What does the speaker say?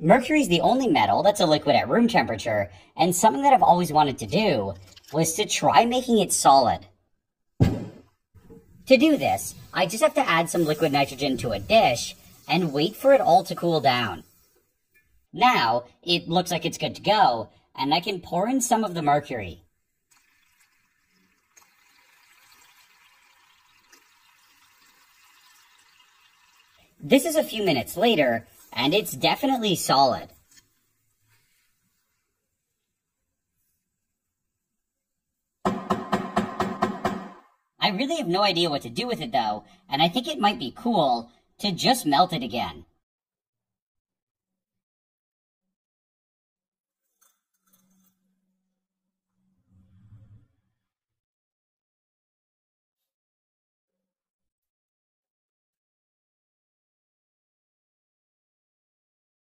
Mercury is the only metal that's a liquid at room temperature, and something that I've always wanted to do was to try making it solid. To do this, I just have to add some liquid nitrogen to a dish and wait for it all to cool down. Now, it looks like it's good to go, and I can pour in some of the mercury. This is a few minutes later, and it's definitely solid. I really have no idea what to do with it though, and I think it might be cool to just melt it again.